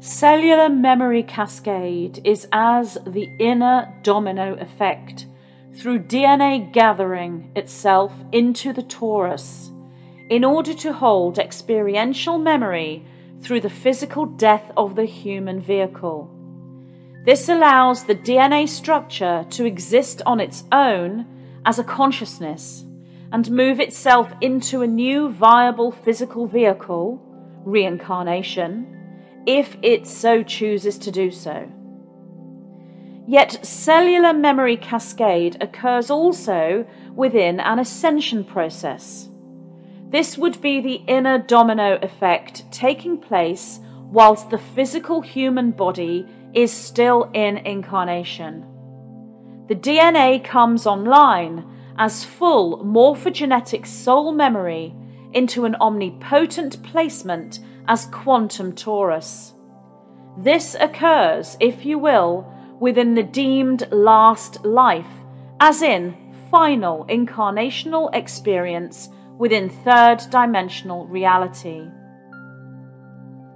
Cellular memory cascade is as the inner domino effect through DNA gathering itself into the torus in order to hold experiential memory through the physical death of the human vehicle. This allows the DNA structure to exist on its own as a consciousness and move itself into a new viable physical vehicle, reincarnation, if it so chooses to do so. Yet cellular memory cascade occurs also within an ascension process. This would be the inner domino effect taking place whilst the physical human body is still in incarnation. The DNA comes online as full morphogenetic soul memory into an omnipotent placement as quantum torus. This occurs, if you will, within the deemed last life, as in final incarnational experience within third dimensional reality.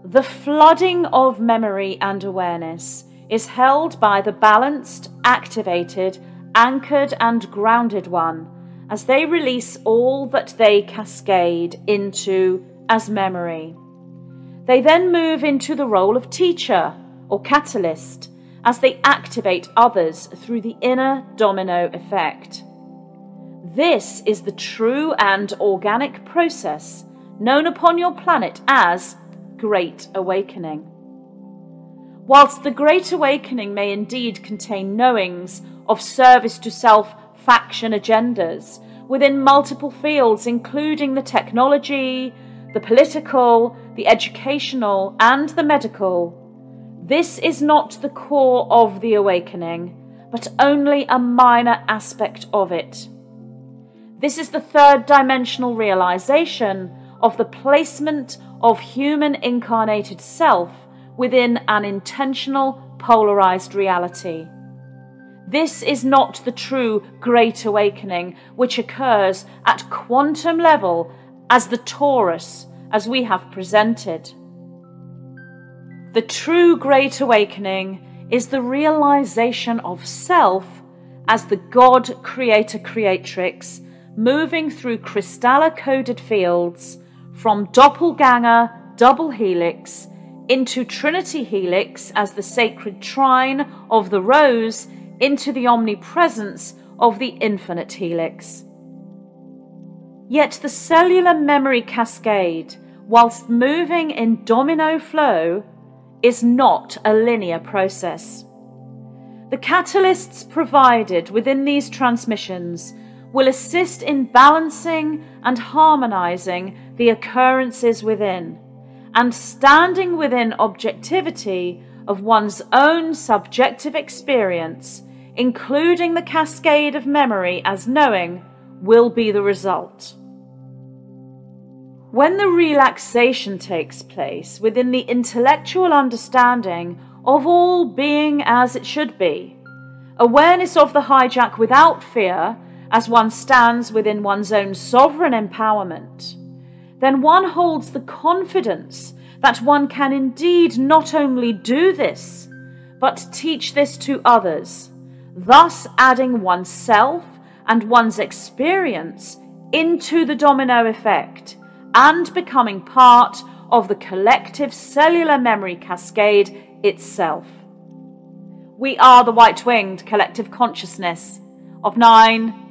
The flooding of memory and awareness is held by the balanced, activated, anchored, and grounded one as they release all that they cascade into as memory. They then move into the role of teacher or catalyst as they activate others through the inner domino effect. This is the true and organic process known upon your planet as Great Awakening. Whilst the Great Awakening may indeed contain knowings of service to self faction agendas within multiple fields, including the technology, the political, the educational, and the medical, this is not the core of the awakening, but only a minor aspect of it. This is the third dimensional realization of the placement of human incarnated self within an intentional polarized reality. This is not the true Great Awakening, which occurs at quantum level as the torus, as we have presented. The true Great Awakening is the realization of self as the God Creator Creatrix moving through crystallar coded fields from doppelganger double helix into Trinity helix as the sacred trine of the rose into the omnipresence of the infinite helix. Yet the cellular memory cascade, whilst moving in domino flow, is not a linear process. The catalysts provided within these transmissions will assist in balancing and harmonizing the occurrences within, and standing within objectivity of one's own subjective experience, including the cascade of memory as knowing, will be the result. When the relaxation takes place within the intellectual understanding of all being as it should be, awareness of the hijack without fear as one stands within one's own sovereign empowerment, then one holds the confidence that one can indeed not only do this, but teach this to others, thus adding oneself and one's experience into the domino effect and becoming part of the collective cellular memory cascade itself. We are the white winged collective consciousness of nine,